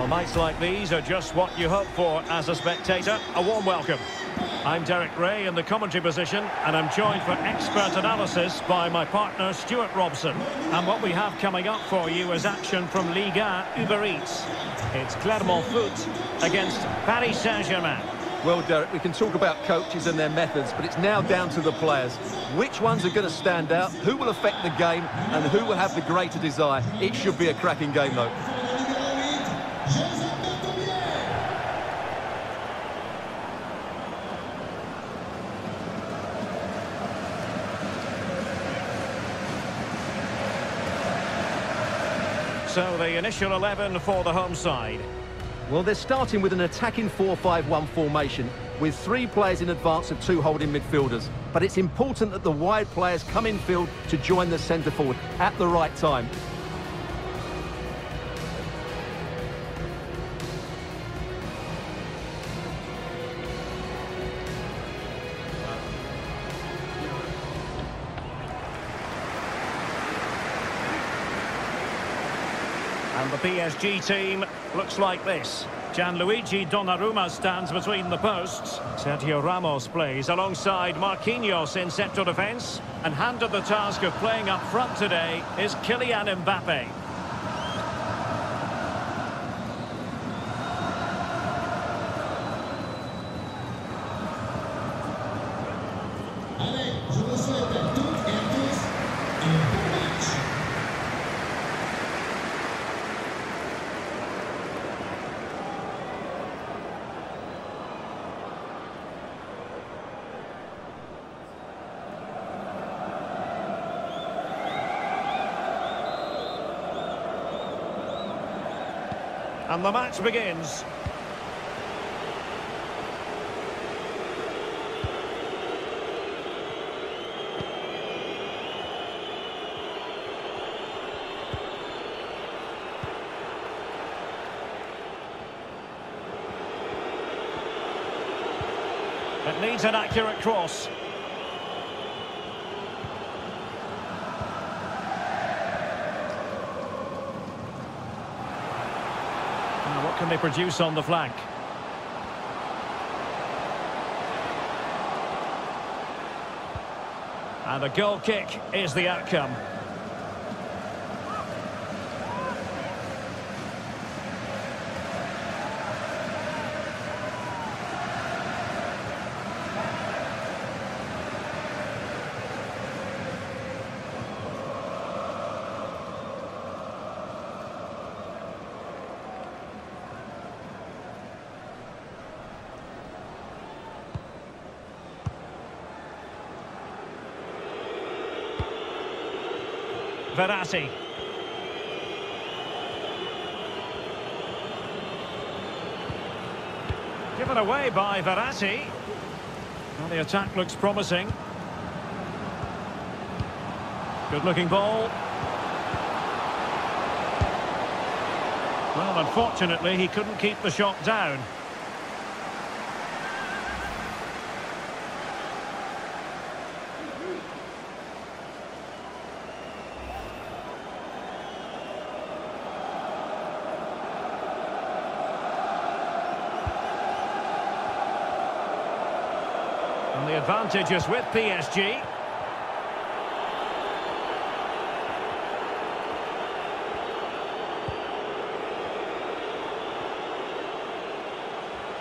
Well, nights like these are just what you hope for as a spectator. A warm welcome. I'm Derek Ray in the commentary position, and I'm joined for expert analysis by my partner, Stuart Robson. And what we have coming up for you is action from Liga Uber Eats. It's Clermont Foot against Paris Saint-Germain. Well, Derek, we can talk about coaches and their methods, but it's now down to the players. Which ones are going to stand out, who will affect the game, and who will have the greater desire? It should be a cracking game, though. So the initial 11 for the home side. Well, they're starting with an attacking 4-5-1 formation with three players in advance of two holding midfielders. But it's important that the wide players come in field to join the centre forward at the right time. And the PSG team looks like this. Gianluigi Donnarumma stands between the posts. Sergio Ramos plays alongside Marquinhos in central defence. And handed the task of playing up front today is Kylian Mbappe. And the match begins. It needs an accurate cross. What can they produce on the flank? And a goal kick is the outcome. Verratti. Given away by Verratti. Well, the attack looks promising. Good looking ball. Well, unfortunately, he couldn't keep the shot down. Advantage is with PSG.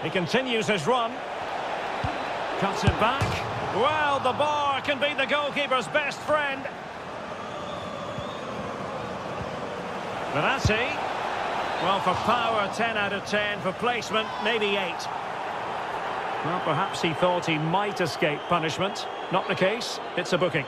He continues his run. Cuts it back. Well, the bar can be the goalkeeper's best friend. Verratti. Well, for power, 10 out of 10. For placement, maybe 8. Well, perhaps he thought he might escape punishment. Not the case. It's a booking.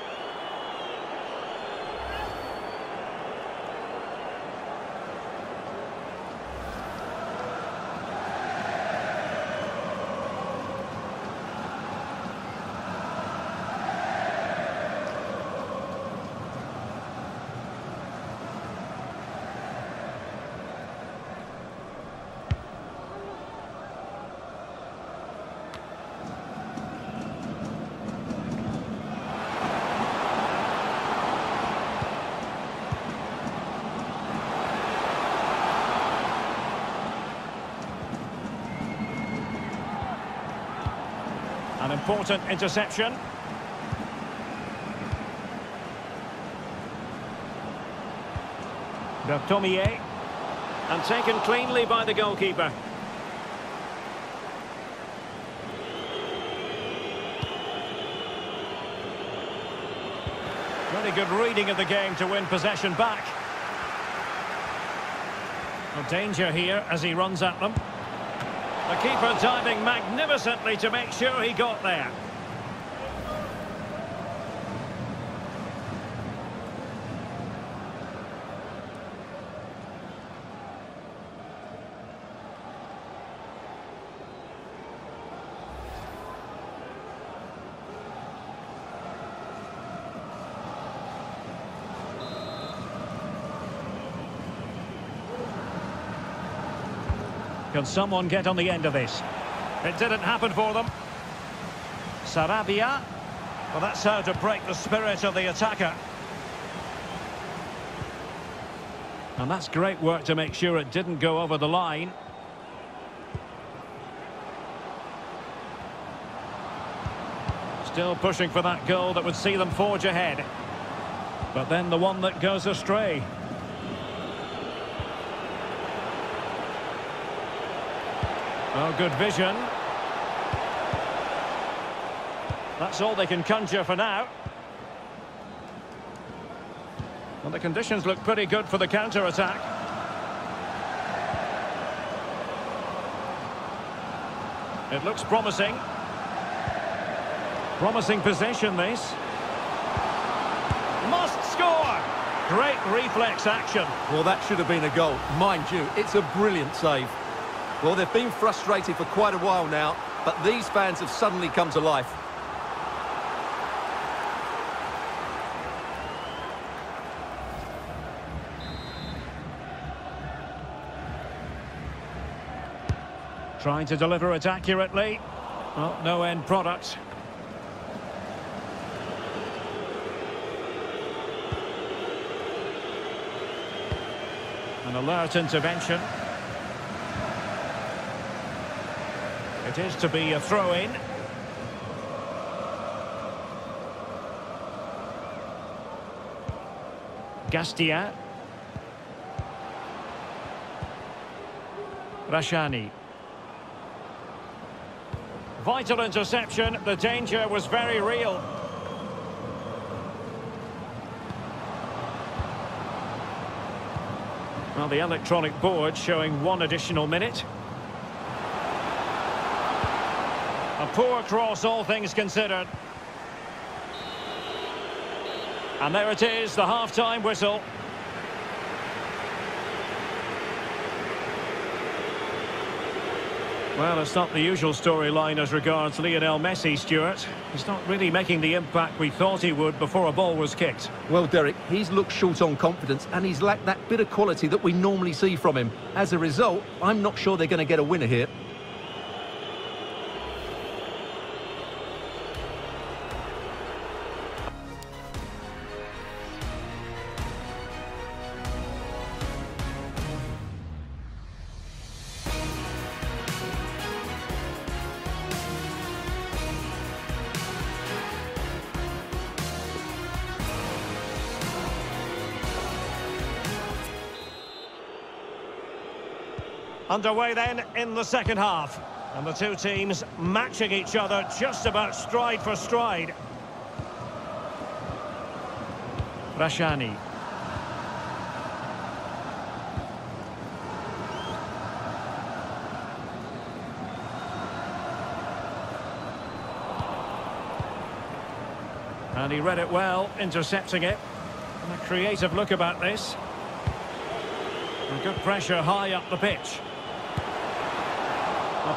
Important interception. Berthomier. And taken cleanly by the goalkeeper. Really good reading of the game to win possession back. No danger here as he runs at them. The keeper diving magnificently to make sure he got there. Can someone get on the end of this? It didn't happen for them. Sarabia. Well, that's how to break the spirit of the attacker. And that's great work to make sure it didn't go over the line. Still pushing for that goal that would see them forge ahead. But then the one that goes astray. Oh, good vision. That's all they can conjure for now. Well, the conditions look pretty good for the counter-attack. It looks promising. Promising possession, this. Must score! Great reflex action. Well, that should have been a goal. Mind you, it's a brilliant save. Well, they've been frustrated for quite a while now, but these fans have suddenly come to life. Trying to deliver it accurately. Well, no end product. An alert intervention. It is to be a throw-in. Gastien. Rashani. Vital interception. The danger was very real. Well, the electronic board showing one additional minute. A poor cross, all things considered. And there it is, the half-time whistle. Well, it's not the usual storyline as regards Lionel Messi, Stuart. He's not really making the impact we thought he would before a ball was kicked. Well, Derek, he's looked short on confidence and he's lacked that bit of quality that we normally see from him. As a result, I'm not sure they're going to get a winner here. Underway then in the second half. And the two teams matching each other just about stride for stride. Rashani. And he read it well, intercepting it. And a creative look about this. And good pressure high up the pitch.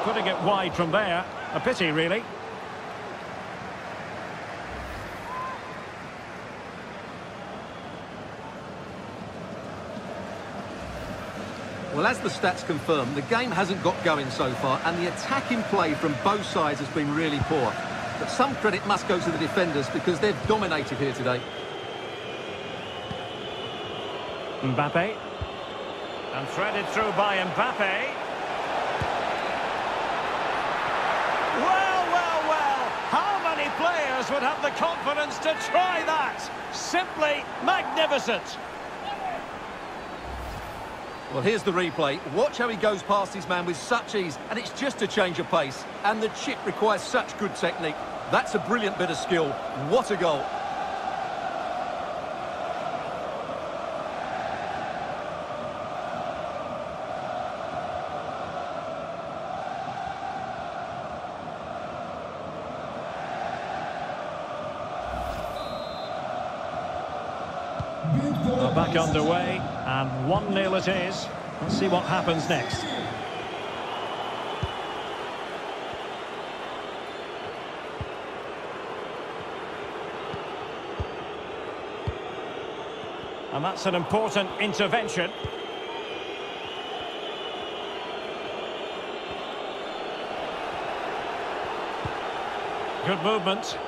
Putting it wide from there, a pity really. Well, as the stats confirm, the game hasn't got going so far, and the attacking play from both sides has been really poor. But some credit must go to the defenders because they've dominated here today. Mbappe. And threaded through by Mbappe. Well, well, well. Players would have the confidence to try that. Simply magnificent. Well, here's the replay. Watch how he goes past his man with such ease, and it's just a change of pace. And the chip requires such good technique. That's a brilliant bit of skill. What a goal. Back underway, and 1-0 it is. Let's see what happens next. And that's an important intervention. Good movement.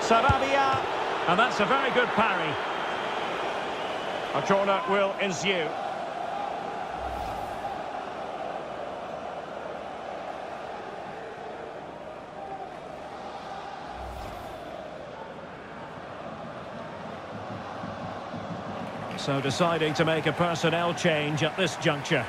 Sarabia. And that's a very good parry. A corner will ensue. So deciding to make a personnel change at this juncture.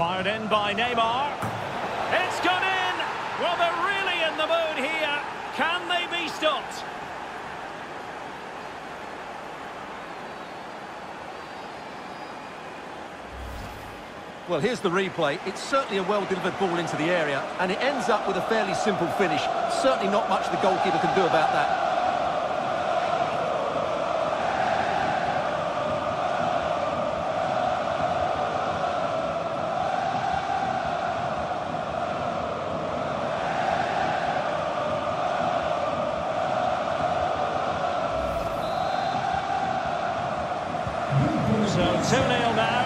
Fired in by Neymar. It's gone in! Well, they're really in the mood here. Can they be stopped? Well, here's the replay. It's certainly a well-delivered ball into the area, and it ends up with a fairly simple finish. Certainly not much the goalkeeper can do about that. So 2-0 now.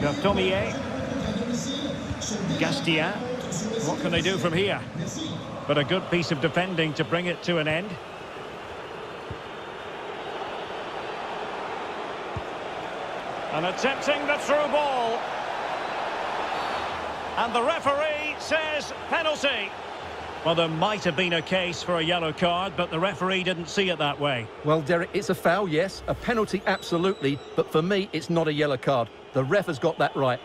Berthomier. Gastien. What can they do from here? But a good piece of defending to bring it to an end. And attempting the through ball. And the referee says penalty. Well, there might have been a case for a yellow card, but the referee didn't see it that way. Well, Derek, it's a foul, yes. A penalty, absolutely. But for me, it's not a yellow card. The ref has got that right.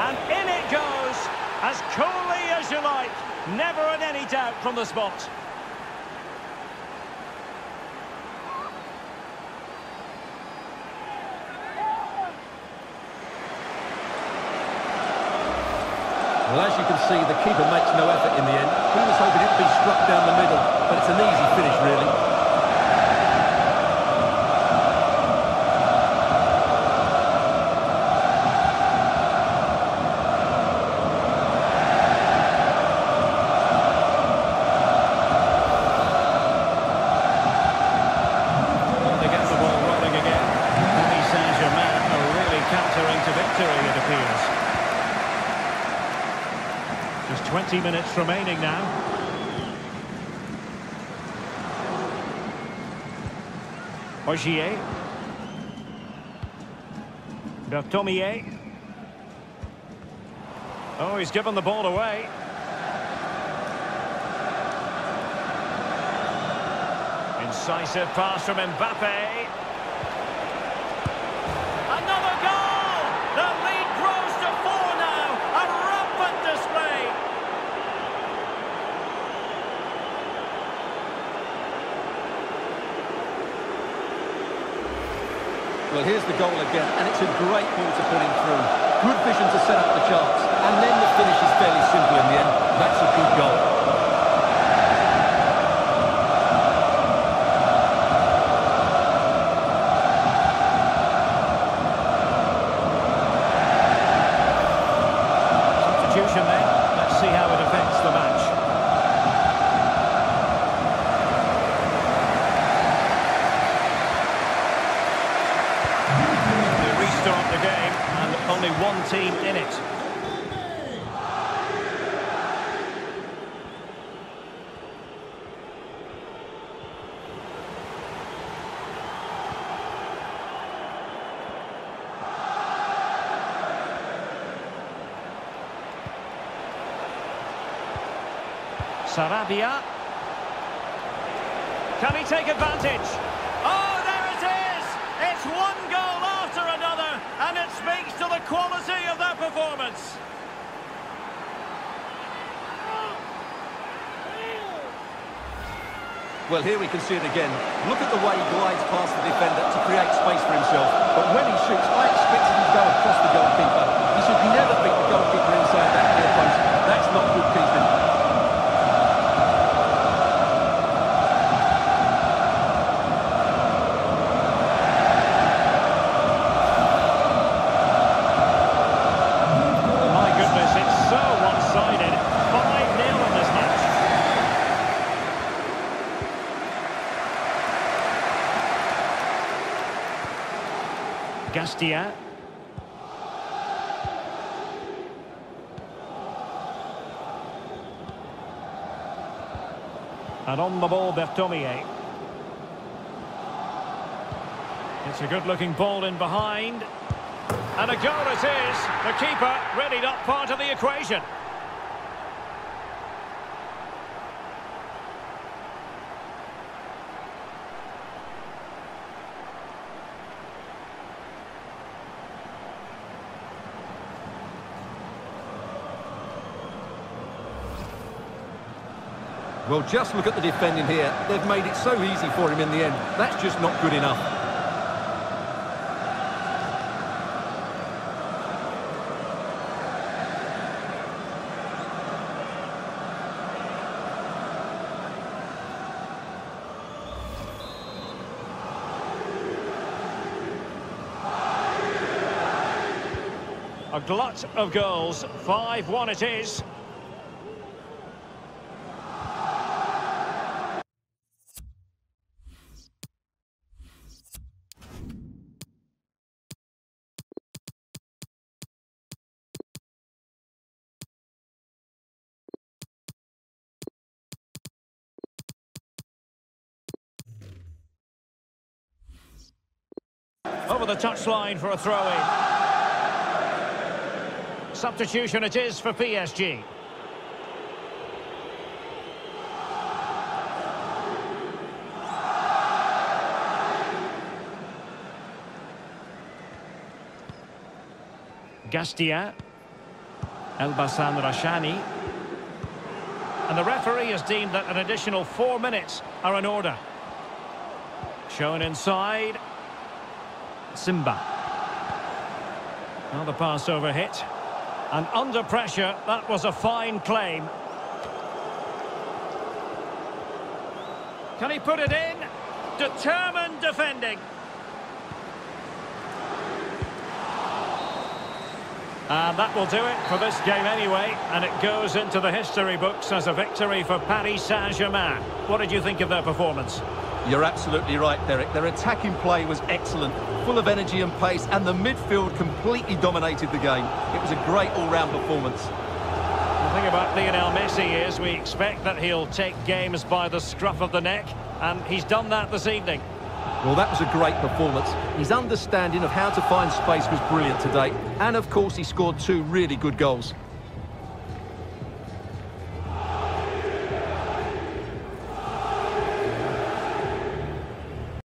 And in it goes, as coolly as you like. Never in any doubt from the spot. Well, as you can see, the keeper makes no effort in the end. He was hoping it'd be struck down the middle, but it's an easy finish, really. 20 minutes remaining now. Ogier. Berthomier. Oh, he's given the ball away. Incisive pass from Mbappe. Another goal! The lead grows to four now. A rampant display. Well, here's the goal again, and it's a great ball to put him through. Good vision to set up the chance, and then the finish is fairly simple in the end. That's a good goal. One team in it. Sarabia. Can he take advantage? Oh, there it is! It's one goal after another, and it speaks to the performance. Well, here we can see it again. Look at the way he glides past the defender to create space for himself. But when he shoots, I expected him to go across the goalkeeper. He should never beat the goalkeeper inside that near post. That's not good keeping. Gastien. And on the ball, Berthomier. It's a good-looking ball in behind. And a goal it is. The keeper readied not part of the equation. Well, just look at the defending here. They've made it so easy for him in the end. That's just not good enough. A glut of goals. 5-1 it is. The touchline for a throw-in. Substitution it is for PSG. Gastien. Elbasan Rashani. And the referee has deemed that an additional four minutes are in order. Shown inside. Simba. Another the pass over hit. And under pressure, that was a fine claim. Can he put it in? Determined defending. And that will do it for this game anyway. And it goes into the history books as a victory for Paris Saint-Germain. What did you think of their performance? You're absolutely right, Derek. Their attacking play was excellent, full of energy and pace, and the midfield completely dominated the game. It was a great all-round performance. The thing about Lionel Messi is we expect that he'll take games by the scruff of the neck, and he's done that this evening. Well, that was a great performance. His understanding of how to find space was brilliant today. And, of course, he scored two really good goals.